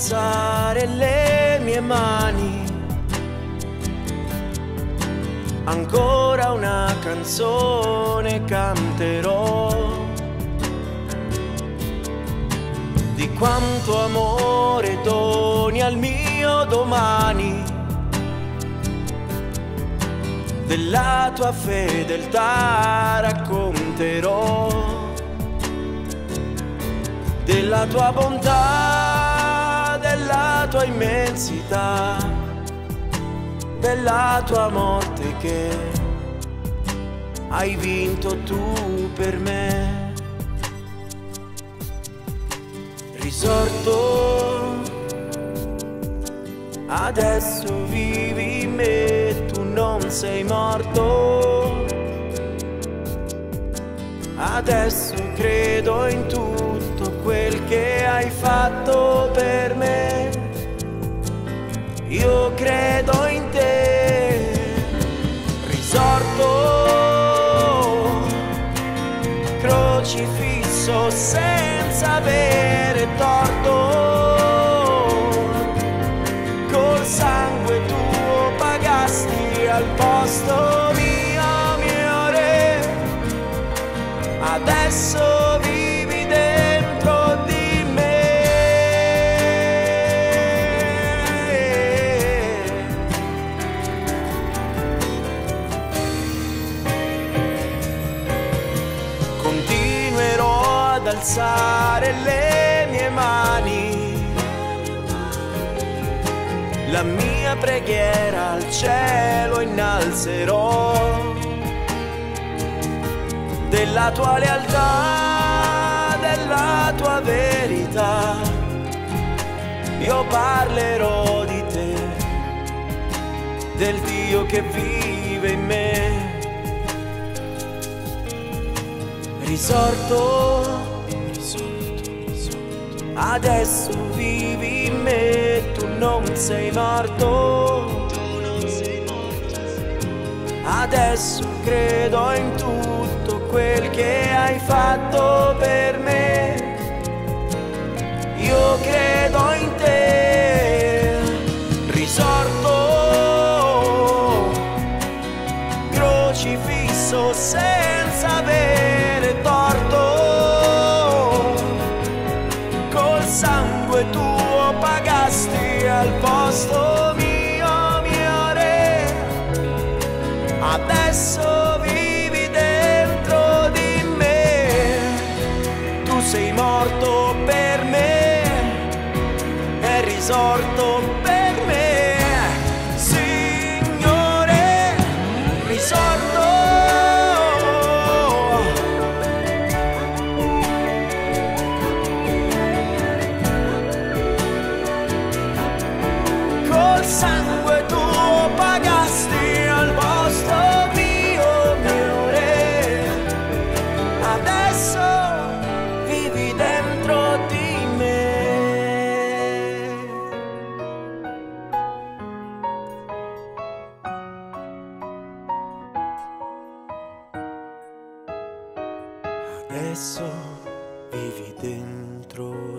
alzare le mie mani. Ancora una canzone canterò. Di quanto amore doni al mio domani, della tua fedeltà racconterò. Della tua bontà, tua immensità, della tua morte che hai vinto tu per me. Risorto, adesso vivi in me, tu non sei morto. Adesso credo in tutto quel che hai fatto per me. Io credo in te, risorto, crocifisso senza avere torto. Col sangue tuo pagasti al posto mio, mio re adesso alzare le mie mani, la mia preghiera al cielo innalzerò della tua lealtà, della tua verità. Io parlerò di te, del Dio che vive in me. Risorto. Adesso vivi in me, tu non sei morto. Adesso credo in tutto quel che hai fatto per me. Io credo in te, risorto, crocifisso senza Col sangue tuo pagasti al posto mio, mio re adesso vivi dentro di me. Tu sei morto per me, è risorto per me, sangue tuo pagasti al posto mio, mio re. Adesso vivi dentro di me. Adesso vivi dentro